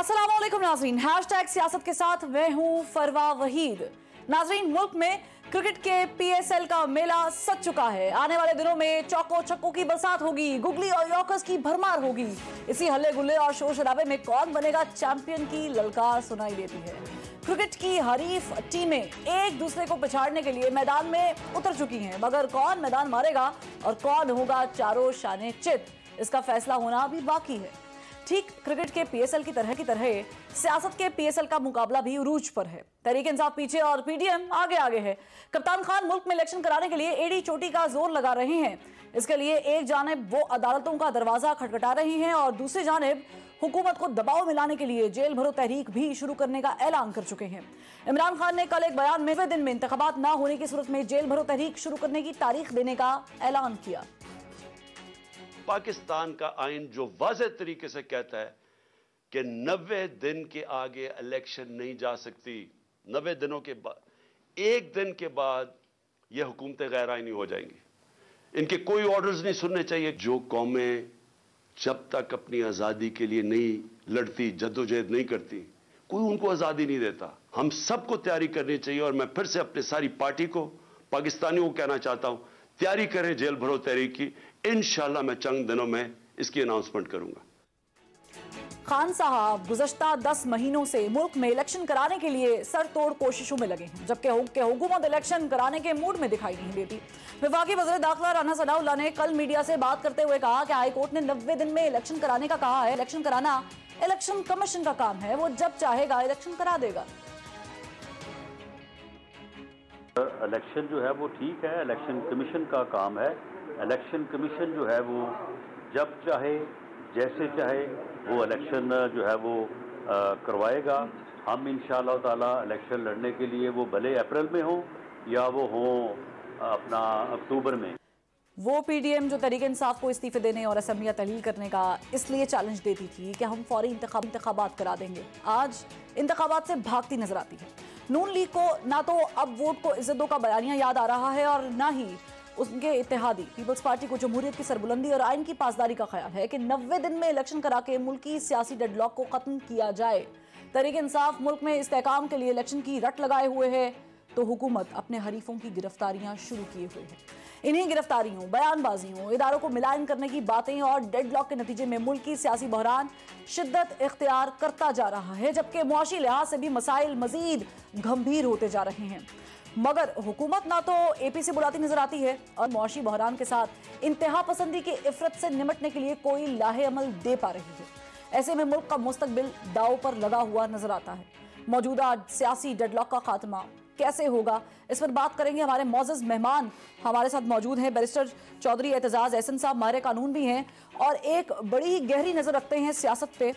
असलम नाजरीन। Hash tag सियासत के साथ मैं हूँ फरवा वहीद। नाजरीन, मुल्क में क्रिकेट के पीएसएल का मेला सच चुका है। आने वाले दिनों में चौको छक्कों की बरसात होगी, गुगली और यॉकर्स की भरमार होगी। इसी हल्ले गुल्ले और शोर शराबे में कौन बनेगा चैंपियन की ललकार सुनाई देती है। क्रिकेट की हरीफ टीमें एक दूसरे को पिछाड़ने के लिए मैदान में उतर चुकी हैं, मगर कौन मैदान मारेगा और कौन होगा चारों शाने चित? इसका फैसला होना अभी बाकी है। ठीक क्रिकेट के पीएसएल की तरह की तरह सियासत के पीएसएल का मुकाबला भी उरूज पर है। तहरीक इंसाफ पीछे और पीडीएम आगे आगे है। कप्तान खान मुल्क में इलेक्शन कराने के लिए एडी चोटी का ज़ोर लगा रहे हैं। इसके लिए एक जानब वो अदालतों का दरवाज़ा खटखटा रही हैं और दूसरी जानब हुकूमत को दबाव में लाने के लिए जेल भरो तहरीक भी शुरू करने का ऐलान कर चुके हैं। इमरान खान ने कल एक बयान में दिन में इंतबात न होने की सूरत में जेल भरो तहरीक शुरू करने की तारीख देने का ऐलान किया। पाकिस्तान का आइन जो वाज तरीके से कहता है कि नब्बे दिन के आगे इलेक्शन नहीं जा सकती। नब्बे दिनों के बाद एक दिन के बाद यह हुकूमतें गैर आइनी हो जाएँगी। इनके कोई ऑर्डर्स नहीं सुनने चाहिए। जो कौमें जब तक अपनी आज़ादी के लिए नहीं लड़ती, जद्दोजहद नहीं करती, कोई उनको आज़ादी नहीं देता। हम सबको तैयारी करनी चाहिए और मैं फिर से अपने सारी पार्टी को, पाकिस्तानियों को कहना चाहता हूँ, तैयारी करें, जेल भरो तहरीक की। इन मैं चंद दिनों में इसकी अनाउंसमेंट करूँगा। खान साहब गुजश्ता दस महीनों से मुल्क में इलेक्शन कराने के लिए सर तोड़ कोशिशों में लगे हैं जबकि हुकूमत इलेक्शन कराने के मूड में दिखाई नहीं देती। विभागी वजर दाखिला राना सनाउल्ला ने कल मीडिया से बात करते हुए कहा कि हाईकोर्ट ने नब्बे दिन में इलेक्शन कराने का कहा है। इलेक्शन कराना इलेक्शन कमीशन का काम है वो जब चाहेगा इलेक्शन करा देगा। इलेक्शन जो है वो ठीक है इलेक्शन कमीशन का काम है। इलेक्शन कमीशन जो है वो जब चाहे, जैसे चाहे, वो इलेक्शन जो है वो करवाएगा। हम इन ताला इलेक्शन लड़ने के लिए वो भले अप्रैल में हो या वो हो अपना अक्टूबर में। वो पीडीएम जो तरीके इंसाफ को इस्तीफे देने और असम्बलियाँ तहलील करने का इसलिए चैलेंज देती थी कि हम फौरी इंतबात करा देंगे। आज इंतबात से भागती नज़र आती है। नून लीग को ना तो अब वोट को इज्जतों का बयानिया याद आ रहा है और ना ही उनके इतिहादी पीपल्स पार्टी को जमहूरियत की सरबुलंदी और आइन की पासदारी का ख्याल है कि नब्बे दिन में इलेक्शन करा के मुल्की सियासी डेडलॉक को खत्म किया जाए। तरीके इंसाफ मुल्क में इस्तेकाम के लिए इलेक्शन की रट लगाए हुए है तो हुकूमत अपने हरीफों की गिरफ्तारियाँ शुरू किए हुए हैं। इन्हीं गिरफ्तारियों, बयानबाजियों, इदारों को मिलान करने की बातें और डेडलॉक के नतीजे में मुल्क की सियासी बहरान शिद्दत इख्तियार करता जा रहा है, जबकि मुआशी लिहाज से भी मसाइल मजीद गंभीर होते जा रहे हैं। मगर हुकूमत ना तो एपी से बुलाती नज़र आती है और मुआशी बहरान के साथ इंतहा पसंदी की इफरत से निमटने के लिए कोई लाहे अमल दे पा रही है। ऐसे में मुल्क का मुस्तबिल दाव पर लगा हुआ नज़र आता है। मौजूदा सियासी डेडलॉक का खात्मा कैसे होगा? इस पर बात करेंगे हमारे मोजज मेहमान। हमारे साथ मौजूद हैं बैरिस्टर चौधरी एतजाज एहसन साहब मारे कानून भी हैं और एक बड़ी ही गहरी नज़र रखते हैं सियासत पे।